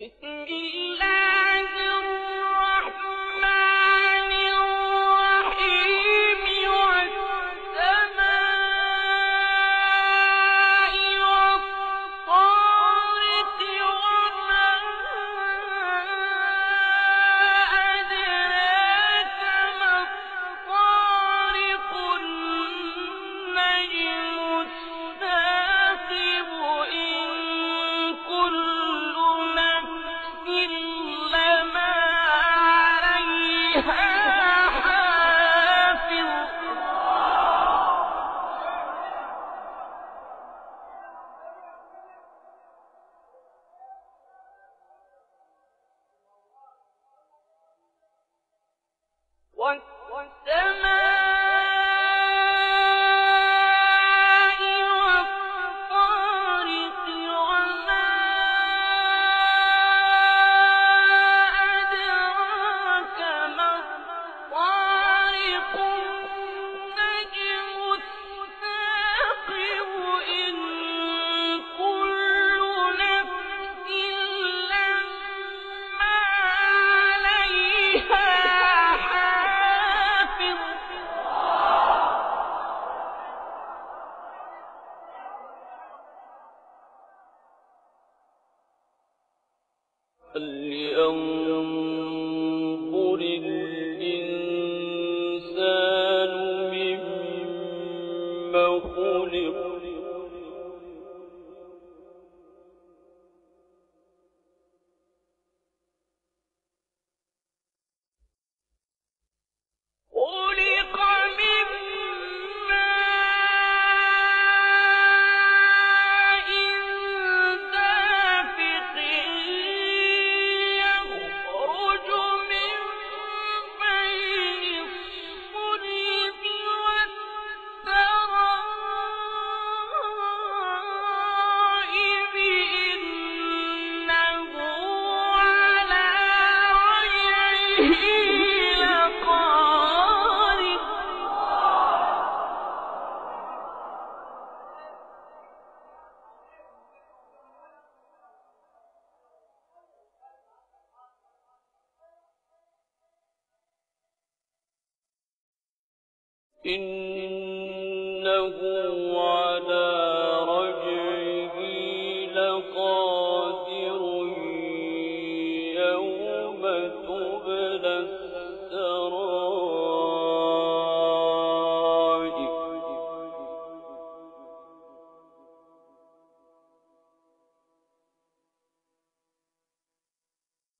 بسم الله إنه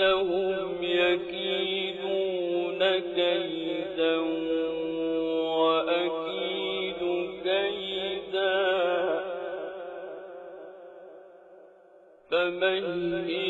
إنهم يكيدون كيدا وأكيد كيدا. فمهل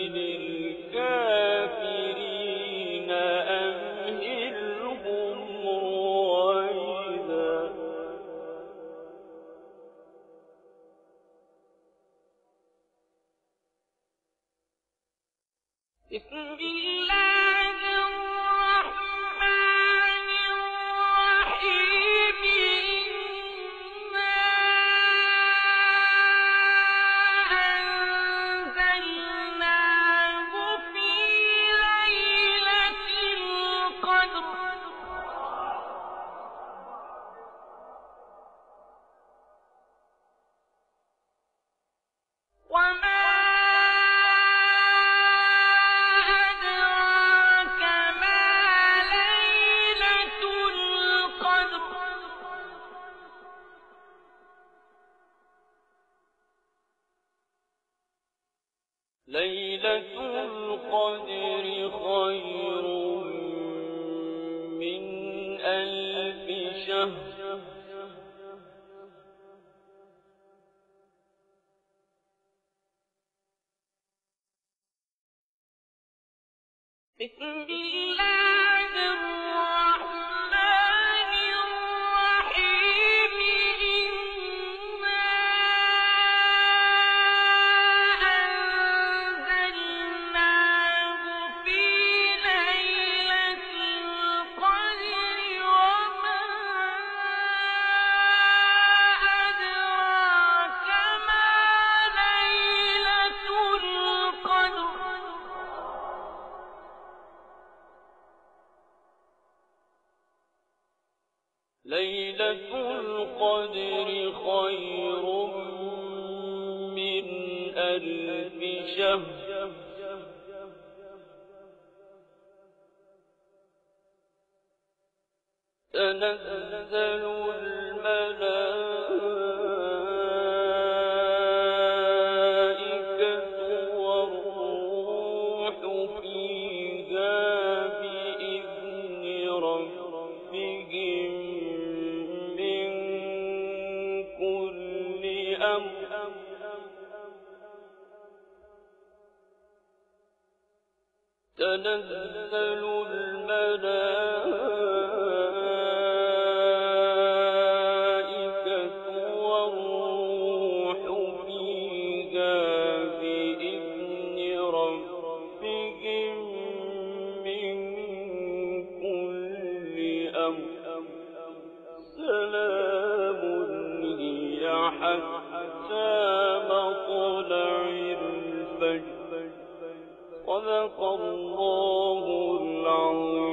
ليلة القدر خير من ألف شهر. ليلة القدر خير من ألف شهر. تنزل كل أمر تنزل الملائكة سلام هي حتى صدق الله العظيم.